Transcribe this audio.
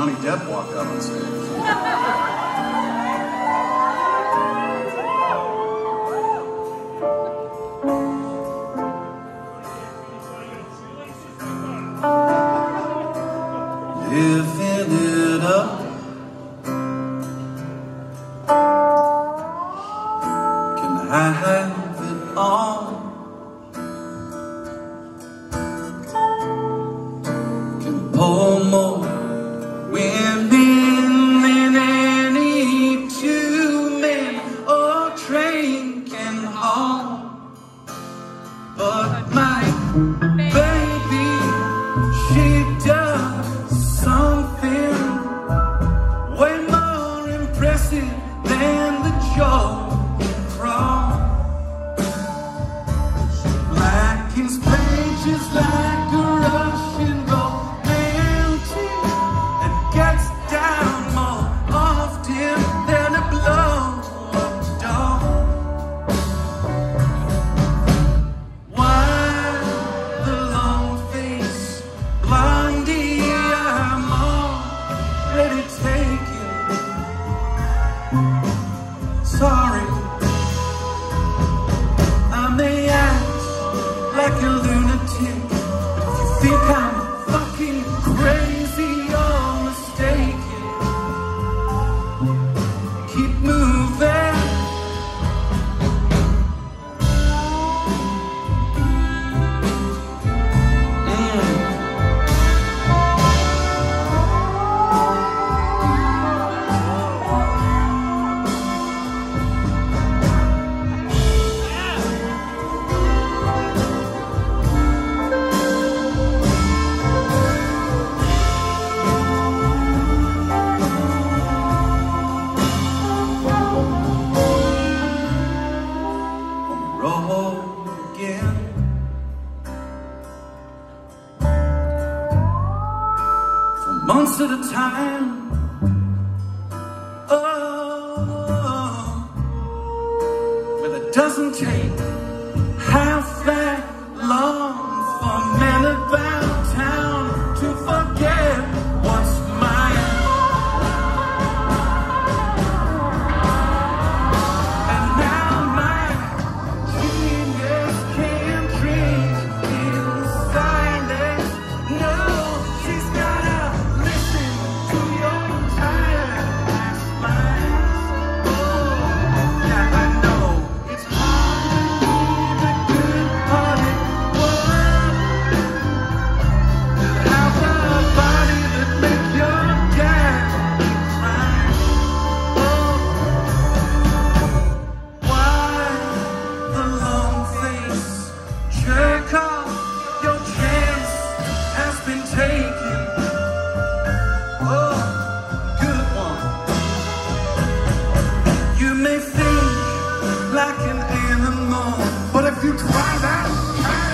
Johnny Depp walked out on stage. Living it up. lunatic. You think I'm fucking crazy? months at a time. Oh, with a dozen tapes. like an animal. But if you try that,